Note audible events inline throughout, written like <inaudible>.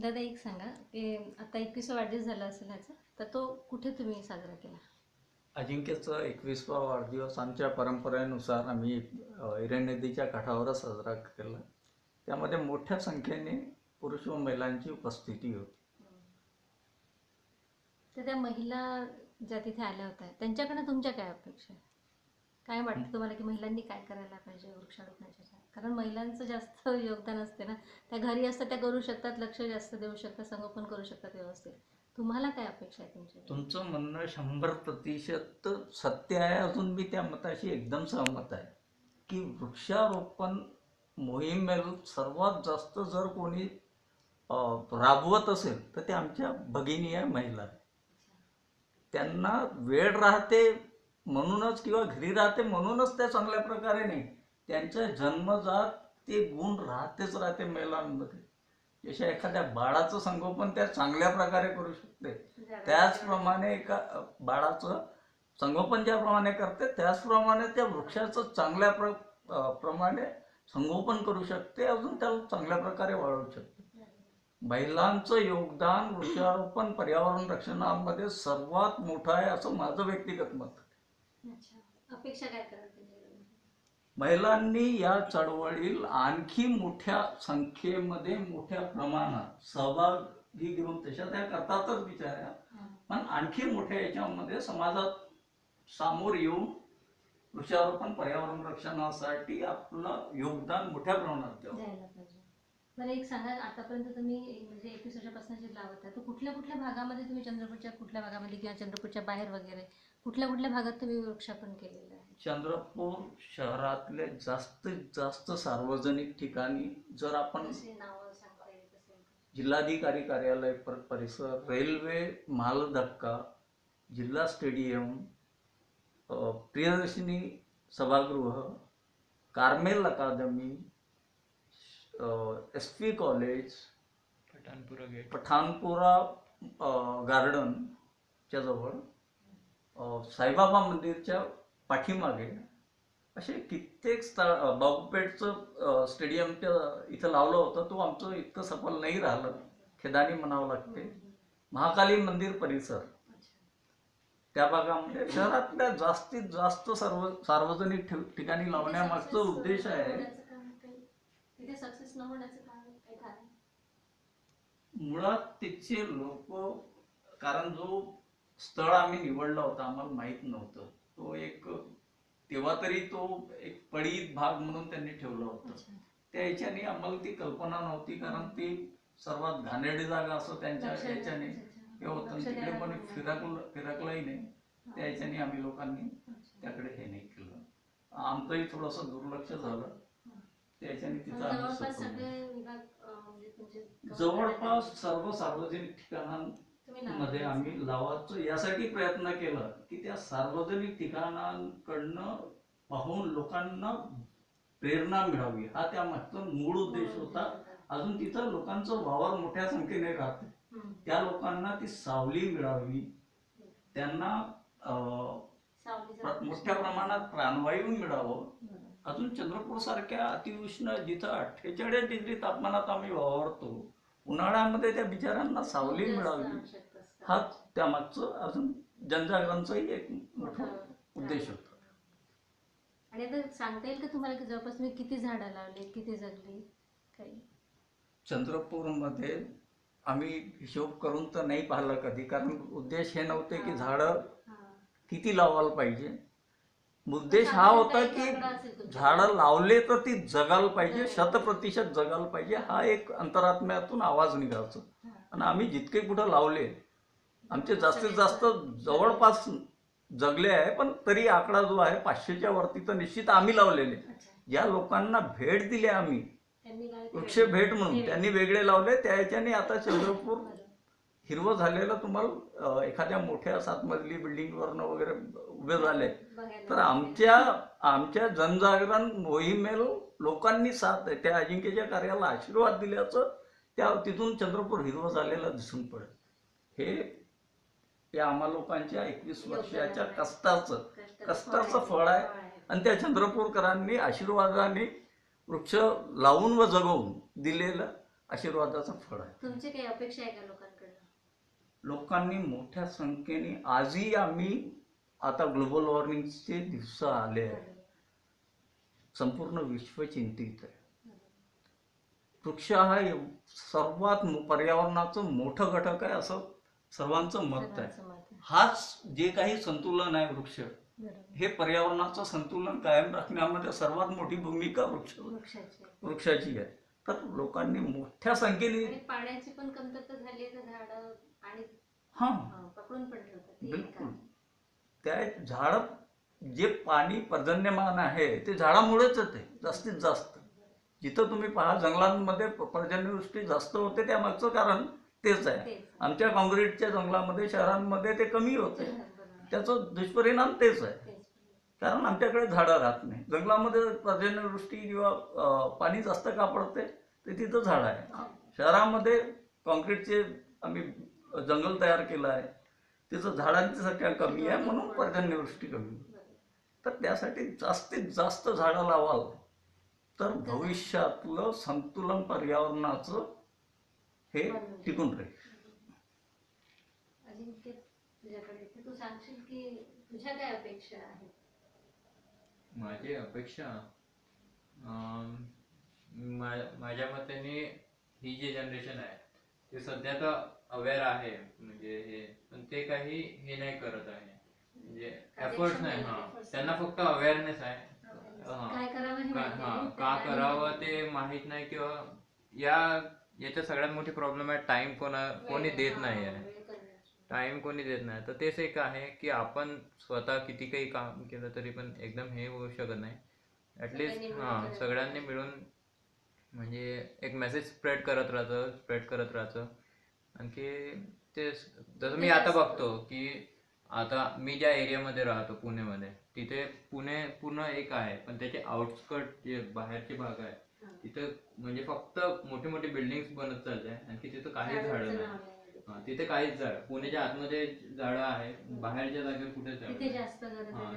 दादा एक सांगा की आता एकवीस वाढदिवस झाला असेल ह्याचा तर तो कुठे तुम्ही साजरा केला? अजिंक्यचा एकवीसवा वाढदिवस आमच्या परंपरेनुसार आम्ही अ, हिरण नदीच्या काठावरच साजरा केला. त्यामध्ये मोठ्या संख्येने पुरुष व महिलांची उपस्थिती होती. तर त्या महिला ज्या तिथे आल्या होत्या त्यांच्याकडनं तुमच्या काय अपेक्षा आहे? काय वाटतं तुम्हाला की महिलांनी काय करायला पाहिजे वृक्षारोपणाच्या? कारण महिलांचं जास्त <laughs> योगदान असते ना. त्या घरी असतात त्या करू शकतात लक्ष जास्त देऊ शकतात संगोपन करू शकतात व्यवस्थित. तुम्हाला काय अपेक्षा आहे तुमच्या तुमचं म्हणणं शंभर प्रतिशत सत्य आहे. अजून मी त्या मताशी एकदम सहमत आहे. की वृक्षारोपण मोहिमेल सर्वात जास्त जर कोणी राबवत असेल तर ते आमच्या भगिनी आहे महिला. त्यांना वेळ राहते म्हणूनच किंवा घरी राहते म्हणूनच त्या चांगल्या प्रकारे नाही. त्यांच्या जन्मजात ते गुण राहतेच राहते महिलांमध्ये जशा एखाद्या बाळाचं संगोपन त्या चांगल्या प्रकारे करू शकते. त्याचप्रमाणे एका बाळाचं संगोपन ज्याप्रमाणे करते त्याचप्रमाणे त्या वृक्षाचं चांगल्या प्र प्रमाणे संगोपन करू शकते अजून त्याला चांगल्या प्रकारे वाढवू शकते. महिलांचं योगदान वृक्षारोपण पर्यावरण रक्षणामध्ये सर्वात मोठं आहे असं माझं व्यक्तिगत मत. महिलांनी या चळवळीत आणखी मोठ्या संख्येमध्ये मोठ्या प्रमाणात सहभागी घेऊन तशा त्या करतातच बिचाऱ्या. पण आणखी मोठ्या याच्यामध्ये समाजात सामोर येऊन वृक्षारोपण पर्यावरण रक्षणासाठी आपलं योगदान मोठ्या प्रमाणात द्यावं. बरं एक सांगा आतापर्यंत तुम्ही एक म्हणजे एकवीस वर्षापासून जे लावत आहे तर कुठल्या कुठल्या भागामध्ये तुम्ही चंद्रपूरच्या कुठल्या भागामध्ये किंवा चंद्रपूरच्या बाहेर वगैरे कुठल्या कुठल्या भागात तुम्ही वृक्षापन केलेलं आहे चंद्रपूर शहरातले जास्तीत जास्त सार्वजनिक ठिकाणी जर आपण नावं सांगता. जिल्हाधिकारी कार्यालय पर- परिसर रेल्वे मालधक्का जिल्हा स्टेडियम अ, प्रियदर्शिनी सभागृह Carmel academy S P college Pathanpura gate Pathanpura अ, गार्डनच्या जवळ साईबाबा मंदिरच्या पाठीमागे असे कित्येक स्थळ बाबूपेठचं स्टेडियमच्या इथं लावलं होतं. तो आमचं इतकं सफल नाही राहिलं. खेदानी म्हणावं लागते महाकाली मंदिर परिसर. त्या भागामध्ये शहरातल्या जास्तीत जास्त सर्व सार्वजनिक ठिकाणी लावण्यामागचा उद्देश आहे. मुळात तिथचे लोक कारण जो स्थळ आम्ही निवडला होता आम्हाला माहीत नव्हतं. तो एक तेव्हा तरी तो एक पडीत भाग म्हणून त्यांनी ठेवला होता. त्या ह्याच्याने आम्हाला ती कल्पना नव्हती कारण ती सर्वात घाणेरडी जागा असं त्यांच्या ह्याच्याने. हे होतं. तिकडे नाही. फिरकलं फिरकलंही नाही. त्या ह्याच्याने आम्ही लोकांनी. त्याकडे हे नाही केलं. आमचंही थोडंसं दुर्लक्ष झालं. त्याच्याने तिथं जवळपास म्हणजे जवळपास सर्व सार्वजनिक ठिकाणांमध्ये नाव आम्ही लावायचं. यासाठी प्रयत्न केला की त्या सार्वजनिक ठिकाणांकडनं पाहून लोकांना प्रेरणा मिळावी. हा त्या मागचा मूळ उद्देश होता. अजून तिथं लोकांचं वावर मोठ्या संख्येने राहते. त्या लोकांना ती सावली मिळावी. त्यांना. मोठ्या प्रमाणात प्राणवायू मिळावं. अजून चंद्रपूर सारख्या अतिउष्ण जिथं अठ्ठेचाळीस डिग्री तापमानात आम्ही वावरतो उन्हाळ्यामध्ये त्या बिचाऱ्यांना सावली मिळावी. हा त्यामागचं अजून जनजागरणचाही एक मोठा उद्देश होता. आणि आता सांगता येईल का तुम्हाला की जवळपास तुम्ही किती झाडं लावली किती जगली काही? चंद्रपूरमध्ये आम्ही हिशोब करून तर नाही पाहिलं कधी कारण उद्देश हे नव्हते की झाडं. किती लावायला पाहिजे. उद्देश हा होता की. झाडं लावले तर ती जगायला पाहिजे शतप्रतिशत जगायला पाहिजे हा एक अंतरात्म्यातून आवाज निघायचा. आणि आम्ही जितके कुठं लावले आमचे जास्तीत जास्त जवळपास जगले आहे पण तरी आकडा जो आहे पाचशेच्या वरती तर निश्चित आम्ही लावलेले. ज्या लोकांना भेट दिली आम्ही. वृक्ष भेट म्हणून त्यांनी वेगळे लावले त्या ह्याच्याने आता चंद्रपूर हिरवं झालेलं तुम्हाला एखाद्या मोठ्या सातमजली बिल्डिंगवरनं वगैरे उभे झाले. तर आमच्या आमच्या जनजागरण मोहिमेला लोकांनी साथ त्या अजिंक्यच्या कार्याला आशीर्वाद दिल्याचं त्या तिथून चंद्रपूर हिरवं झालेलं दिसून पडेल. हे या आम्हा लोकांच्या एकवीस वर्षाच्या कष्टाचं कष्टाचं फळ आहे. आणि त्या चंद्रपूरकरांनी आशीर्वादाने वृक्ष लावून व जगवून दिलेलं आशीर्वादाचं फळ आहे. तुमची काही अपेक्षा आहे का लोकांकडनं लोकांनी मोठ्या संख्येने आजही आम्ही आता ग्लोबल वॉर्मिंगचे दिवस आले आहे संपूर्ण विश्व चिंतित आहे. वृक्ष हा सर्वात पर्यावरणाचं मोठं घटक आहे असं सर्वांचं मत आहे. हाच जे काही संतुलन आहे वृक्ष. हे पर्यावरणाचं संतुलन कायम राखण्यामध्ये सर्वात मोठी भूमिका वृक्ष वृक्षाची आहे. तर लोकांनी मोठ्या संख्येने पाण्याची पण कमतरता झाली आहे झाडं आणि हां पकडून पण बिलकुल आहे. त्या झाड जे पाणी पर्जन्यमान आहे ते झाडामुळेच येते जास्तीत जास्त जिथं तुम्ही पहा जंगलांमध्ये पर्जन्यवृष्टी जास्त होते त्यामागचं कारण तेच आहे. आमच्या काँक्रीटच्या जंगलामध्ये शहरांमध्ये ते कमी होते. त्याचं दुष्परिणाम तेच आहे. कारण आमच्याकडे झाडं राहत नाही जंगलामध्ये पर्जन्यवृष्टी किंवा पाणी जास्त का पडते ते तिथं झाड आहे. शहरामध्ये काँक्रीटचे आम्ही जंगल तयार केलं आहे. तिथं झाडांची संख्या कमी आहे म्हणून पर्जन्यवृष्टी कमी. तर त्यासाठी जास्तीत जास्त झाडं लावाल. तर भविष्यातलं संतुलन पर्यावरणाचं हे टिकून राहील. अजिंक्य तुझ्याकडे तर तू सांगशील की तुझ्या काय अपेक्षा आहेत? माझी अपेक्षा अं, मा- माझ्या मतेने ही जी जनरेशन आहे ते सध्या तर अवेअर आहे. म्हणजे हे पण ते काही हे नाही करत आहे. म्हणजे एफर्ट्स नाही हा. त्यांना फक्त अवेअरनेस आहे. हा. का करावं ते माहीत नाही किंवा या याच्या सगळ्यात मोठी प्रॉब्लेम आहे टाइम कोणा कोणी देत नाही आहे. टाइम कोणी देत नाही. तर तेच एक आहे की आपण स्वतः किती काही काम केलं तरी पण एकदम हे होऊ शकत नाही. ऍटलिस्ट हां सगळ्यांनी मिळून म्हणजे एक मेसेज स्प्रेड करत राहायचं स्प्रेड करत राहायचं आणखी ते जसं मी आता बघतो की आता मी ज्या एरियामध्ये राहतो पुणेमध्ये तिथे पुणे पूर्ण एक आहे पण त्याचे आउटस्कट जे बाहेरचे भाग आहे. तिथं म्हणजे फक्त मोठे मोठे बिल्डिंग बनत चालले आणखी तिथं काही झाडं नाही. तिथे काहीच झाड पुण्याच्या आतमध्ये झाडं आहे बाहेरच्या जागेवर कुठे झाड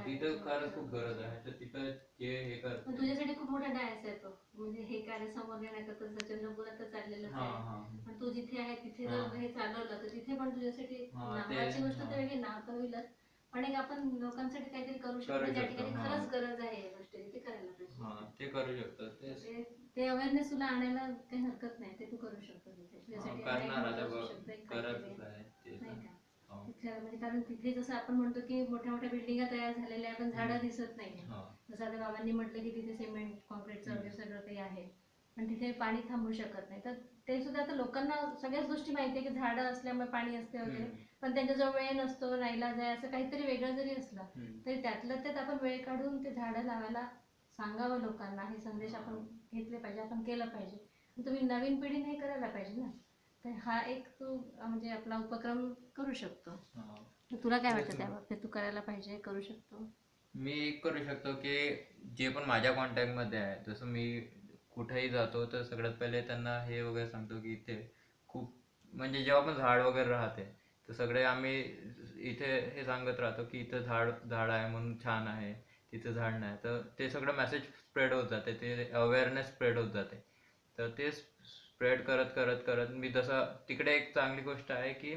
तिथे खरंच खूप गरज आहे. तर तिथं जे हे कर पण तुझ्यासाठी खूप मोठा डायस आहे तो म्हणजे हे कार्य समोर घेण्याचा तर चाललेलंच हा आहे. हा. पण तू जिथे आहे तिथे हा. जर हे चालवलं तर तिथे पण तुझ्यासाठी हा, ते- नावाची गोष्ट हा. तर वेगळी नाव तर होईलच पण एक आपण लोकांसाठी काहीतरी करू करू शकतो ज्या शकतो, ठिकाणी हा. खरंच गरज आहे या गोष्टी ते करायला पाहिजे. हा ते करू शकतो ते ते- ते अवेअरनेस तुला आणायला काही हरकत नाही ते तू करू शकतो तिथे. तुझ्यासाठी काही करणार आता असू बघ. शकतं, एक करत काहीतरी. आहे ते नाही का? हो. तिथल्या म्हणजे कारण तिथे जसं आपण म्हणतो की मोठ्या मोठ्या बिल्डिंगा तयार झालेल्या आहे पण झाडं दिसत नाही हा. जसं आता बाबांनी म्हटलं की तिथे सिमेंट कॉन्क्रीटचं वगैरे सगळं काही आहे. पण तिथे पाणी थांबू शकत नाही तर ते सुद्धा आता लोकांना सगळ्याच गोष्टी माहिती आहे की झाडं असल्यामुळे पाणी असते वगैरे. पण त्यांच्याजवळ वेळ नसतो राहिला जाय असं काहीतरी वेगळं जरी असलं. तरी त्यातलं त्यात आपण वेळ काढून ते झाडं लावायला सांगावं लोकांना हे संदेश आपण घेतले पाहिजे आपण केलं पाहिजे आणि तुम्ही नवीन पिढीने हे करायला पाहिजे ना तर हा एक तू म्हणजे आपला उपक्रम करू शकतो हा. तुला काय वाटतं ना. त्या बाबतीत तू करायला पाहिजे करू शकतो मी एक करू शकतो की जे पण माझ्या कॉन्टॅक्टमध्ये आहे जसं मी कुठेही जातो तर सगळ्यात पहिले त्यांना हे वगैरे सांगतो की इथे खूप म्हणजे जेव्हा पण झाड वगैरे राहते तर सगळे आम्ही इथे हे सांगत राहतो की इथं झाड झाड आहे म्हणून छान आहे तिथं झाड नाही. तर ते सगळं मेसेज स्प्रेड होत जाते ते अवेअरनेस स्प्रेड होत जाते. तर ते स्प्रेड करत करत करत मी जसं तिकडे एक चांगली गोष्ट आहे की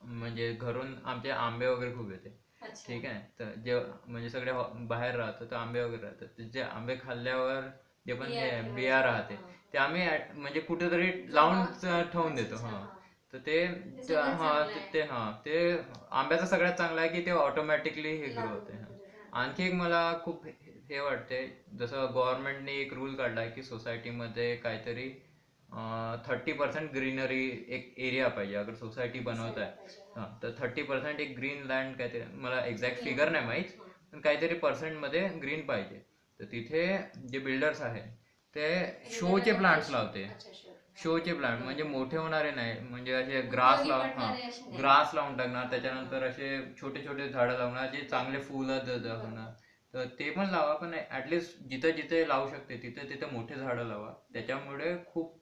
म्हणजे घरून आमचे आंबे वगैरे खूप येते. ठीक आहे? तर जे म्हणजे सगळे बाहेर राहतो तर आंबे वगैरे राहतात. जे आंबे खाल्ल्यावर जे पण बिया राहते. ते आम्ही म्हणजे कुठेतरी लावून ठेवून देतो हा. तर ते ते ते- हा ते- आहे. ते हा ते आंब्याचं सगळ्यात चांगलं आहे की ते ऑटोमॅटिकली हे ग्रो होते हा. आणखी एक मला खूप हे- वाटते जसं गव्हर्नमेंटने एक रूल काढला की सोसायटीमध्ये काहीतरी थर्टी पर्सेंट ग्रीनरी एक एरिया पाहिजे अगर सोसायटी बनवत आहे हां तर थर्टी पर्सेंट एक ग्रीन लँड काहीतरी मला एक्झॅक्ट फिगर नाही माहीत पण काहीतरी पर्सेंटमध्ये ग्रीन पाहिजे तर तिथे जे बिल्डर्स आहेत ते शोचे प्लांट्स लावते. शोचे प्लांट म्हणजे मोठे होणारे नाही म्हणजे असे ग्रास लाव हां ग्रास लावून टाकणार त्याच्यानंतर असे छोटे छोटे झाडं लावणार जे चांगले फुलं द- दाखवणार तर ते पण लावा पण ऍटलिस्ट जिथे जिथे लावू शकते तिथे तिथे मोठे झाडं लावा. त्याच्यामुळे खूप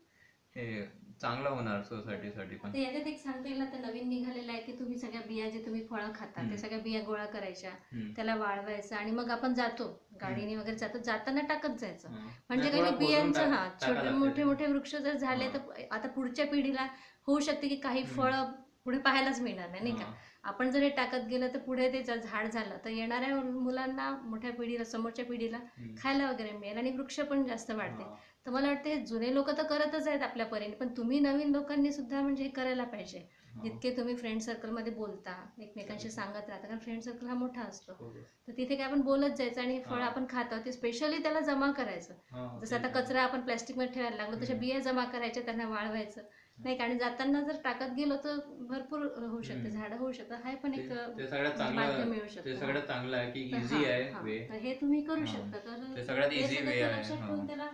हे चांगलं होणार सोसायटीसाठी पण. याच्यात एक सांगता येईल तर नवीन निघालेलं आहे की तुम्ही सगळ्या बिया जे तुम्ही फळं खाता. ते सगळ्या बिया गोळा करायच्या. त्याला वाळवायचं आणि मग आपण जातो. गाडीने वगैरे जातो जाताना टाकत जायचं. म्हणजे काही बियांचं हा छोटे मोठे. मोठे वृक्ष जर झाले. तर आता पुढच्या पिढीला होऊ शकते की काही. फळं पुढे पाहायलाच मिळणार नाही नाही का. आपण जर हे टाकत गेलं तर पुढे ते झाड झालं तर येणाऱ्या मुलांना मोठ्या पिढीला समोरच्या पिढीला. खायला वगैरे मिळेल आणि वृक्ष पण जास्त वाढते. तर मला वाटतं हे जुने लोक तर करतच आहेत आपल्या परीने पण तुम्ही नवीन लोकांनी सुद्धा म्हणजे हे करायला पाहिजे. जितके तुम्ही फ्रेंड सर्कलमध्ये बोलता एकमेकांशी सांगत राहता कारण फ्रेंड सर्कल हा मोठा असतो हो. तर तिथे काय आपण बोलत जायचं आणि हे फळ हा. आपण खातो ते स्पेशली त्याला जमा करायचं हा, जसं आता. कचरा आपण प्लॅस्टिकमध्ये ठेवायला लागलो तशा. बिया जमा करायच्या त्यांना वाळवायचं नाही आणि जाताना जर टाकत गेलो तर भरपूर होऊ शकते. झाडं होऊ शकतात हा पण एक माध्यम चांगलं मिळू शकतं चांगलं आहे की इझी हा, आहे हा. हे तुम्ही करू हा. शकता तर हे लक्षात हा. ठेवून त्याला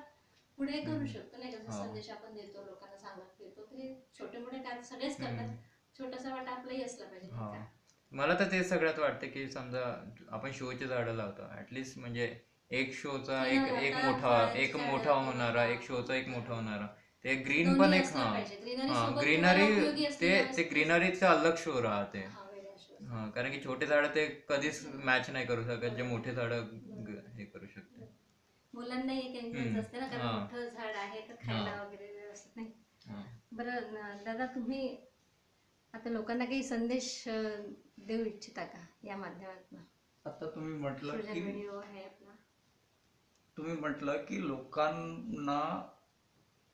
पुढे करू. शकतो नाही का हा. संदेश आपण देतो लोकांना सांगत तर छोटे मोठे कार्य सगळेच. करतात छोटासा वाटा आपलाही असला पाहिजे नाही हा? मला तर ते सगळ्यात वाटतं की समजा आपण शोचे झाडं लावतो ऍटलिस्ट म्हणजे एक शोचा एक एक मोठा फळाची एक झाडं मोठा होणारा एक शोचा एक मोठा होणारा ते ग्रीन दोन्ही पण एक असलं हा पाहिजे. Greenery हा सोबत ग्रीनरी उपयोगी ते असलेलं ते असतं. ग्रीनरीचा अलग शो राहते हा, वेगळा शोध. हा कारण की छोटे झाड ते कधीच मॅच नाही करू शकत जे मोठे झाड हे करू शकते मुलांनाही एक एन्जॉय. असते ना कारण हा. मोठं झाड आहे तर खायला. वगैरे व्यवस्थित नाही हा. बरं दादा तुम्ही आता लोकांना काही संदेश देऊ इच्छिता का या माध्यमातून? आता तुम्ही म्हटलं की व्हिडिओ आहे आपला. तुम्ही म्हटलं की लोकांना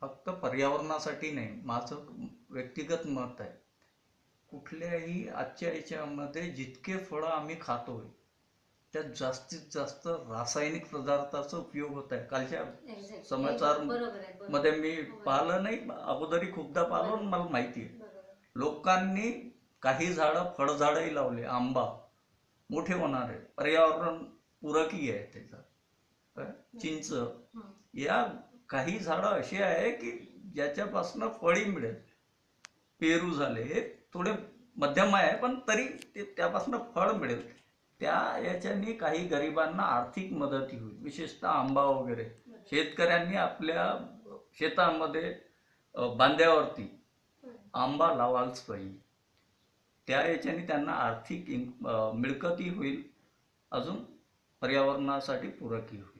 फक्त पर्यावरणासाठी नाही माझं व्यक्तिगत मत आहे. कुठल्याही आजच्या याच्यामध्ये जितके फळं आम्ही खातोय त्यात जास्तीत जास्त रासायनिक पदार्थाचा उपयोग होत आहे कालच्या. समाचार. मध्ये मी पाहिलं नाही अगोदरही खूपदा पाहिलं मला माहिती आहे. लोकांनी काही झाडं फळझाडंही लावले आंबा मोठे होणार आहे पर्यावरण पूरकही आहे त्याचं? चिंच. या काही झाडं अशी आहे की ज्याच्यापासून फळी मिळेल पेरू झाले हे थोडे मध्यम आहे पण तरी ते त्यापासून फळ मिळेल त्या याच्यानी काही गरिबांना आर्थिक मदती होईल. विशेषतः आंबा वगैरे. शेतकऱ्यांनी आपल्या शेतामध्ये बांध्यावरती आंबा लावायलाच पाहिजे. त्या याच्याने त्यांना आर्थिक इन- अ, मिळकती होईल. अजून पर्यावरणासाठी पूरकही होईल.